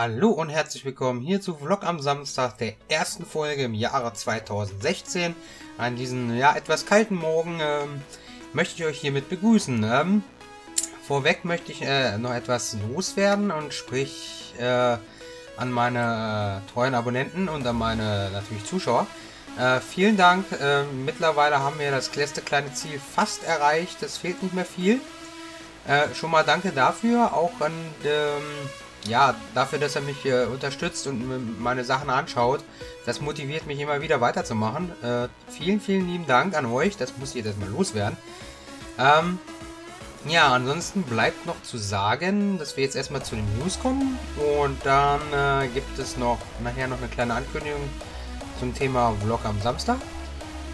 Hallo und herzlich willkommen hier zu Vlog am Samstag, der ersten Folge im Jahre 2016. An diesem ja etwas kalten Morgen ähm, möchte ich euch hiermit begrüßen. Ähm, vorweg möchte ich äh, noch etwas loswerden und sprich äh, an meine äh, treuen Abonnenten und an meine natürlich Zuschauer. Äh, vielen Dank. Äh, mittlerweile haben wir das letzte kleine Ziel fast erreicht. Es fehlt nicht mehr viel. Äh, schon mal danke dafür. Auch an ähm, ja, dafür, dass er mich äh, unterstützt und meine Sachen anschaut. Das motiviert mich immer wieder weiterzumachen. Äh, vielen, vielen lieben Dank an euch. Das muss jetzt erstmal loswerden. Ähm, ja, ansonsten bleibt noch zu sagen, dass wir jetzt erstmal zu den News kommen. Und dann äh, gibt es noch nachher noch eine kleine Ankündigung zum Thema Vlog am Samstag.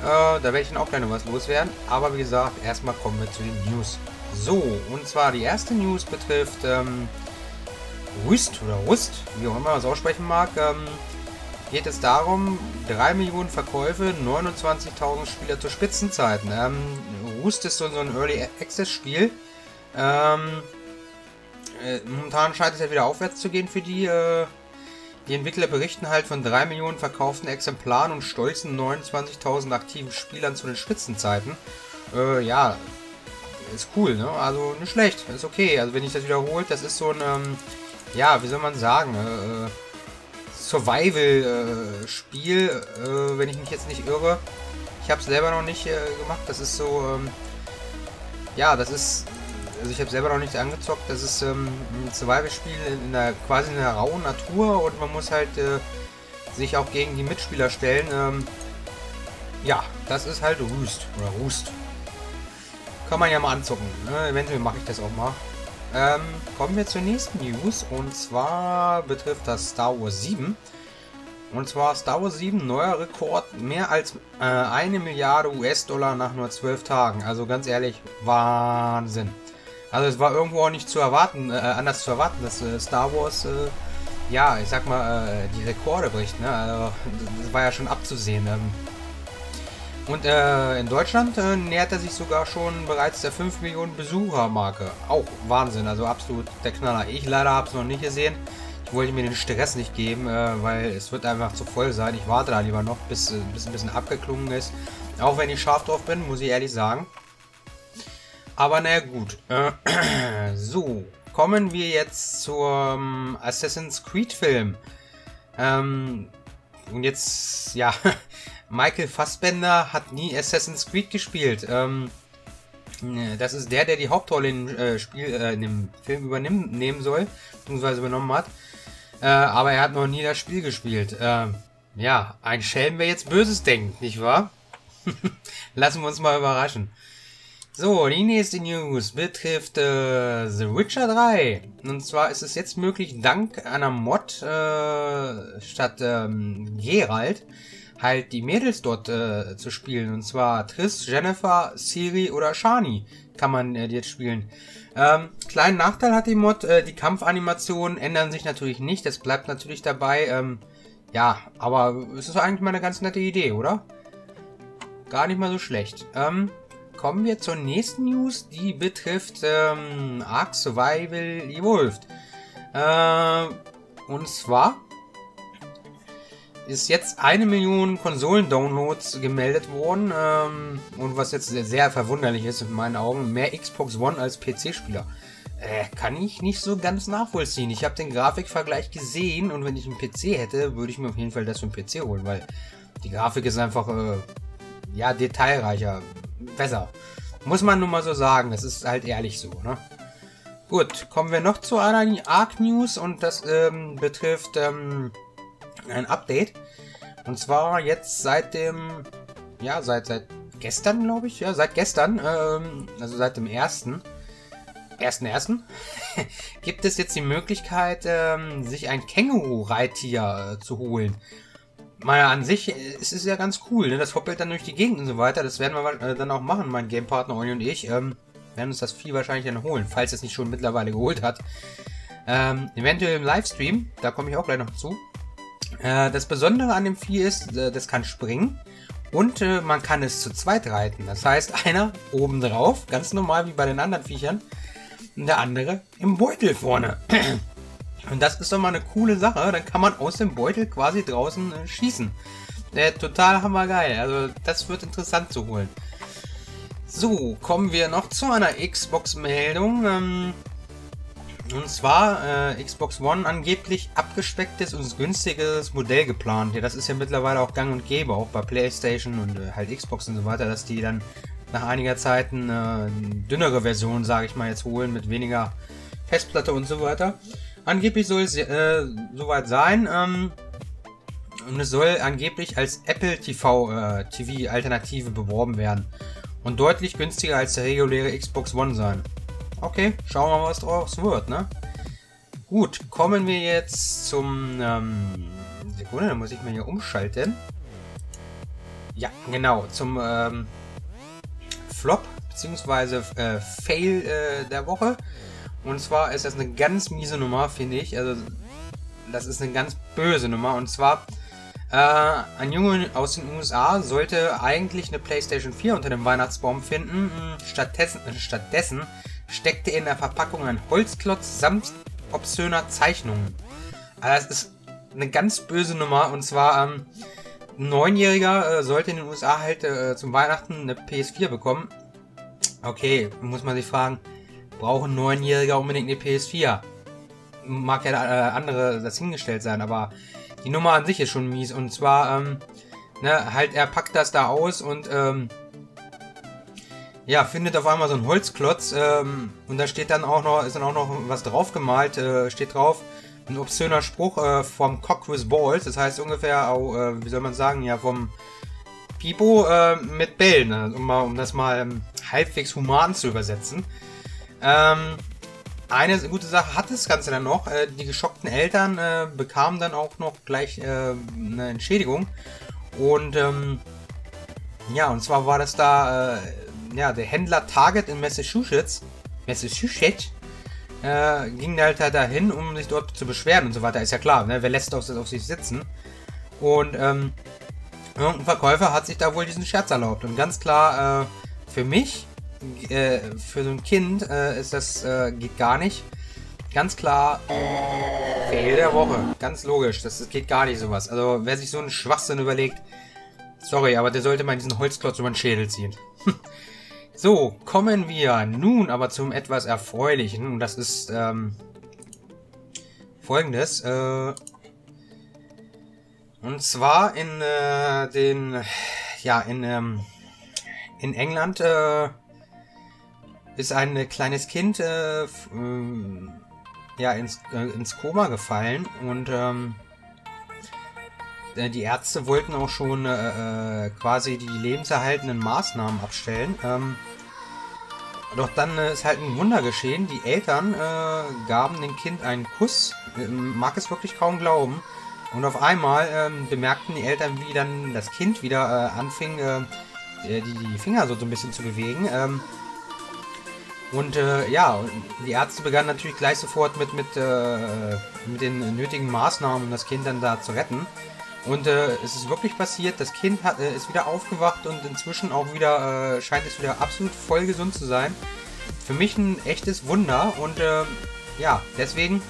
Äh, da werde ich dann auch gerne was loswerden. Aber wie gesagt, erstmal kommen wir zu den News. So, und zwar die erste News betrifft... Ähm, Rust oder Rust, wie auch immer man es aussprechen mag, ähm, geht es darum, 3 Millionen Verkäufe, 29.000 Spieler zu Spitzenzeiten. Ähm, Rust ist so, so ein Early Access Spiel. Ähm, äh, momentan scheint es ja wieder aufwärts zu gehen für die. Äh, die Entwickler berichten halt von 3 Millionen verkauften Exemplaren und stolzen 29.000 aktiven Spielern zu den Spitzenzeiten. Äh, ja, ist cool, ne? Also nicht schlecht, ist okay. Also wenn ich das wiederholt, das ist so ein ähm, ja, wie soll man sagen, äh, Survival-Spiel, äh, wenn ich mich jetzt nicht irre. Ich habe es selber noch nicht äh, gemacht. Das ist so, ähm, ja, das ist, also ich habe selber noch nicht angezockt. Das ist ähm, ein Survival-Spiel in, der quasi in der rauen Natur und man muss halt äh, sich auch gegen die Mitspieler stellen. Ähm, ja, das ist halt Roost oder Roost. Kann man ja mal anzocken. Ne? Eventuell mache ich das auch mal. Ähm, kommen wir zur nächsten News und zwar betrifft das Star Wars 7. Und zwar Star Wars 7, neuer Rekord, mehr als äh, eine Milliarde US-Dollar nach nur zwölf Tagen. Also ganz ehrlich, Wahnsinn. Also es war irgendwo auch nicht zu erwarten, äh, anders zu erwarten, dass äh, Star Wars, äh, ja, ich sag mal, äh, die Rekorde bricht. Ne? Also das war ja schon abzusehen. Ähm, und äh, in Deutschland äh, nähert er sich sogar schon bereits der 5 Millionen Besucher-Marke. Auch Wahnsinn, also absolut der Knaller. Ich leider habe es noch nicht gesehen. Ich wollte mir den Stress nicht geben, äh, weil es wird einfach zu voll sein. Ich warte da lieber noch, bis, äh, bis ein bisschen abgeklungen ist. Auch wenn ich scharf drauf bin, muss ich ehrlich sagen. Aber naja, gut. Äh, so, kommen wir jetzt zum Assassin's Creed Film. Ähm, und jetzt, ja, Michael Fassbender hat nie Assassin's Creed gespielt. Ähm, das ist der, der die Hauptrolle in, äh, Spiel, äh, in dem Film übernehmen soll, beziehungsweise übernommen hat. Äh, aber er hat noch nie das Spiel gespielt. Ähm, ja, ein Schelm, wer jetzt Böses denkt, nicht wahr? Lassen wir uns mal überraschen. So, die nächste News betrifft äh, The Witcher 3. Und zwar ist es jetzt möglich, dank einer Mod äh, statt ähm, Geralt halt die Mädels dort äh, zu spielen. Und zwar Triss, Jennifer, Siri oder Shani kann man äh, jetzt spielen. Ähm, kleinen Nachteil hat die Mod, äh, die Kampfanimationen ändern sich natürlich nicht. Das bleibt natürlich dabei. Ähm, ja, aber es ist eigentlich mal eine ganz nette Idee, oder? Gar nicht mal so schlecht. Ähm, kommen wir zur nächsten News, die betrifft ähm, Ark Survival Evolved. Äh, und zwar ist jetzt eine Million Konsolen-Downloads gemeldet worden. Ähm, und was jetzt sehr, sehr, verwunderlich ist in meinen Augen, mehr Xbox One als PC-Spieler. Äh, kann ich nicht so ganz nachvollziehen. Ich habe den Grafikvergleich gesehen und wenn ich einen PC hätte, würde ich mir auf jeden Fall das für einen PC holen, weil die Grafik ist einfach, äh, ja, detailreicher, besser. Muss man nun mal so sagen, das ist halt ehrlich so, ne? Gut, kommen wir noch zu einer Arc News und das ähm, betrifft ähm, ein Update. Und zwar jetzt seit dem, ja, seit, seit gestern, glaube ich, ja, seit gestern, ähm, also seit dem ersten, ersten ersten, gibt es jetzt die Möglichkeit, ähm, sich ein Känguru-Reittier äh, zu holen. Mal an sich ist es ja ganz cool, ne? Das hoppelt dann durch die Gegend und so weiter. Das werden wir äh, dann auch machen, mein Gamepartner Olli und ich. Ähm, werden uns das Vieh wahrscheinlich dann holen, falls es nicht schon mittlerweile geholt hat. Ähm, eventuell im Livestream, da komme ich auch gleich noch zu. Äh, das Besondere an dem Vieh ist, äh, das kann springen und äh, man kann es zu zweit reiten. Das heißt, einer oben drauf, ganz normal wie bei den anderen Viechern, und der andere im Beutel vorne. Und das ist doch mal eine coole Sache. Dann kann man aus dem Beutel quasi draußen äh, schießen. Äh, total hammergeil. Also das wird interessant zu holen. So, kommen wir noch zu einer Xbox-Meldung. Ähm, und zwar äh, Xbox One angeblich abgespecktes und günstiges Modell geplant. Ja, das ist ja mittlerweile auch gang und gäbe, auch bei PlayStation und äh, halt Xbox und so weiter, dass die dann nach einiger Zeit eine dünnere Version, sage ich mal, jetzt holen mit weniger Festplatte und so weiter. Angeblich soll es äh, soweit sein. Ähm, und es soll angeblich als Apple TV, äh, TV Alternative beworben werden. Und deutlich günstiger als der reguläre Xbox One sein. Okay, schauen wir mal, was draus wird, ne? Gut, kommen wir jetzt zum... Ähm, Sekunde, da muss ich mal hier umschalten. Ja, genau, zum ähm, Flop, beziehungsweise äh, Fail äh, der Woche. Und zwar ist das eine ganz miese Nummer, finde ich. Also, das ist eine ganz böse Nummer. Und zwar, äh, ein Junge aus den USA sollte eigentlich eine PlayStation 4 unter dem Weihnachtsbaum finden. Stattdessen, stattdessen steckte in der Verpackung ein Holzklotz samt obszöner Zeichnungen. Also, das ist eine ganz böse Nummer. Und zwar, ähm, ein Neunjähriger äh, sollte in den USA halt äh, zum Weihnachten eine PS4 bekommen. Okay, muss man sich fragen, braucht ein Neunjähriger unbedingt eine PS4? Mag ja äh, andere das hingestellt sein, aber die Nummer an sich ist schon mies. Und zwar, ähm, ne, halt, er packt das da aus und, ähm, ja, findet auf einmal so einen Holzklotz, ähm, und da steht dann auch noch, ist dann auch noch was draufgemalt, äh, steht drauf, ein obszöner Spruch äh, vom Cock with Balls. Das heißt ungefähr, auch, äh, wie soll man sagen, ja, vom Pipo äh, mit Bällen, ne? um, um das mal ähm, halbwegs human zu übersetzen. Ähm, eine gute Sache hat das Ganze dann noch. Äh, die geschockten Eltern äh, bekamen dann auch noch gleich eine Entschädigung. Und ähm, ja, und zwar war das da ja, der Händler Target in Massachusetts. Massachusetts äh, ging halt da dahin, um sich dort zu beschweren und so weiter. Ist ja klar, ne? wer lässt auf, auf sich sitzen? Und ähm, irgendein Verkäufer hat sich da wohl diesen Scherz erlaubt. Und ganz klar, äh, für mich, äh, für so ein Kind, äh, ist das, äh, geht gar nicht. Ganz klar, Fail der Woche. Ganz logisch, das, das geht gar nicht sowas. Also, wer sich so einen Schwachsinn überlegt, sorry, aber der sollte mal diesen Holzklotz über den Schädel ziehen. So, kommen wir nun aber zum etwas Erfreulichen. Und das ist ähm, folgendes. Äh, und zwar in äh, den, ja, in, ähm, in England äh, ist ein kleines Kind äh, äh, ja, ins, äh, ins Koma gefallen und ähm, äh, die Ärzte wollten auch schon äh, äh, quasi die lebenserhaltenden Maßnahmen abstellen. Ähm, doch dann äh, ist halt ein Wunder geschehen. Die Eltern äh, gaben dem Kind einen Kuss. Äh, mag es wirklich kaum glauben. Und auf einmal ähm, bemerkten die Eltern, wie dann das Kind wieder anfing, die, die, Finger so, so ein bisschen zu bewegen. Ähm, und ja, die Ärzte begannen natürlich gleich sofort mit, mit, mit den nötigen Maßnahmen, um das Kind dann da zu retten. Und äh, es ist wirklich passiert, das Kind hat, äh, ist wieder aufgewacht und inzwischen auch wieder, äh, scheint es wieder absolut voll gesund zu sein. Für mich ein echtes Wunder und äh, ja, deswegen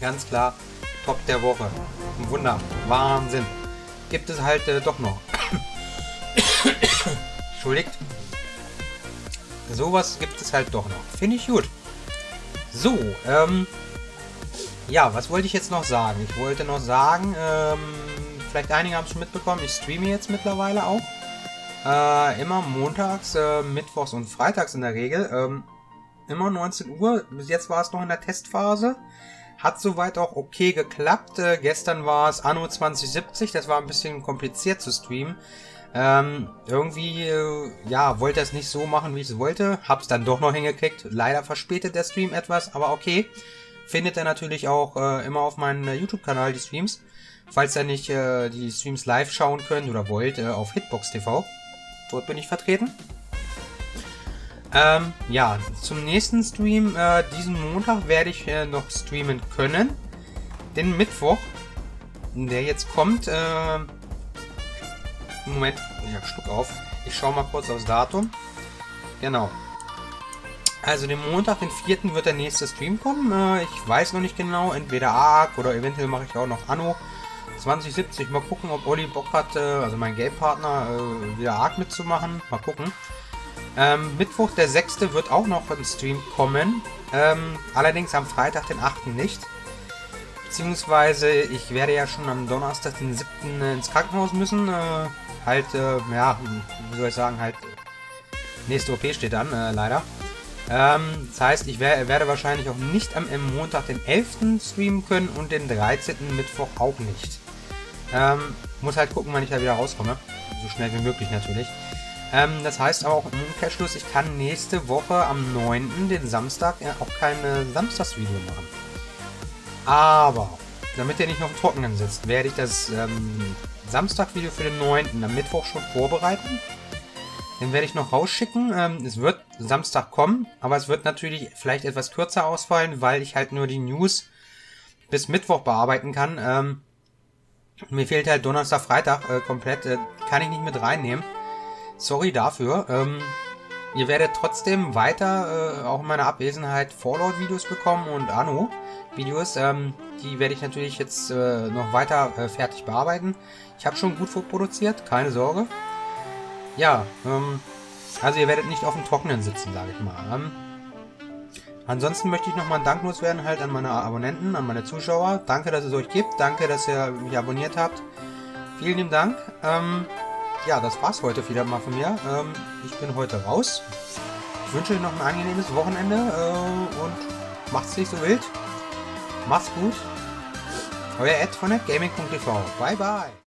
ganz klar Top der Woche. Ein Wunder. Wahnsinn. Gibt es halt äh, doch noch. Entschuldigt. Sowas gibt es halt doch noch. Finde ich gut. So, ähm, ja, was wollte ich jetzt noch sagen? Ich wollte noch sagen, ähm, vielleicht einige haben es schon mitbekommen, ich streame jetzt mittlerweile auch. Äh, immer montags, äh, mittwochs und freitags in der Regel. Ähm, immer 19 Uhr. Bis jetzt war es noch in der Testphase. Hat soweit auch okay geklappt. Äh, gestern war es Anno 2070. Das war ein bisschen kompliziert zu streamen. Ähm, irgendwie, äh, ja, wollte es nicht so machen, wie ich es wollte. Hab's dann doch noch hingekriegt. Leider verspätet der Stream etwas, aber okay. Findet ihr natürlich auch äh, immer auf meinem äh, YouTube-Kanal die Streams. Falls ihr nicht äh, die Streams live schauen könnt oder wollt, äh, auf Hitbox TV. Dort bin ich vertreten. Ähm, ja, zum nächsten Stream, äh, diesen Montag werde ich äh, noch streamen können. Den Mittwoch, der jetzt kommt, äh, Moment, ich hab Schluck auf. Ich schaue mal kurz aufs Datum. Genau. Also den Montag, den 4. wird der nächste Stream kommen. Äh, ich weiß noch nicht genau, entweder ARK oder eventuell mache ich auch noch Anno 2070. Mal gucken, ob Olli Bock hat, äh, also mein Game-Partner, äh, wieder ARK mitzumachen. Mal gucken. Ähm, Mittwoch, der 6. wird auch noch ein Stream kommen. Ähm, allerdings am Freitag, den 8. nicht. Beziehungsweise ich werde ja schon am Donnerstag, den 7. ins Krankenhaus müssen. Äh, halt, äh, ja, wie soll ich sagen, halt, nächste OP steht dann, äh, leider. Ähm, das heißt, ich wär, werde wahrscheinlich auch nicht am Montag den 11. streamen können und den 13. Mittwoch auch nicht. Ähm, muss halt gucken, wann ich da wieder rauskomme. So schnell wie möglich natürlich. Ähm, das heißt auch im Umkehrschluss, ich kann nächste Woche am 9., den Samstag, ja, auch kein Samstagsvideo machen. Aber, damit ihr nicht noch im Trockenen sitzt, werde ich das ähm, Samstagvideo für den 9. am Mittwoch schon vorbereiten. Den werde ich noch rausschicken. Ähm, es wird Samstag kommen, aber es wird natürlich vielleicht etwas kürzer ausfallen, weil ich halt nur die News bis Mittwoch bearbeiten kann. Ähm, mir fehlt halt Donnerstag, Freitag äh, komplett. Äh, kann ich nicht mit reinnehmen. Sorry dafür. Ähm, ihr werdet trotzdem weiter, äh, auch in meiner Abwesenheit, Fallout-Videos bekommen und Anno-Videos. Ähm, die werde ich natürlich jetzt äh, noch weiter äh, fertig bearbeiten. Ich habe schon gut vorproduziert, keine Sorge. Ja, ähm, also ihr werdet nicht auf dem Trockenen sitzen, sage ich mal. Ansonsten möchte ich nochmal danklos werden halt an meine Abonnenten, an meine Zuschauer. Danke, dass es euch gibt. Danke, dass ihr mich abonniert habt. Vielen lieben Dank. Ähm, ja, das war's heute wieder mal von mir. Ähm, ich bin heute raus. Ich wünsche euch noch ein angenehmes Wochenende äh, und macht's nicht so wild. Macht's gut. Euer Ed von der Gaming.tv. Bye bye.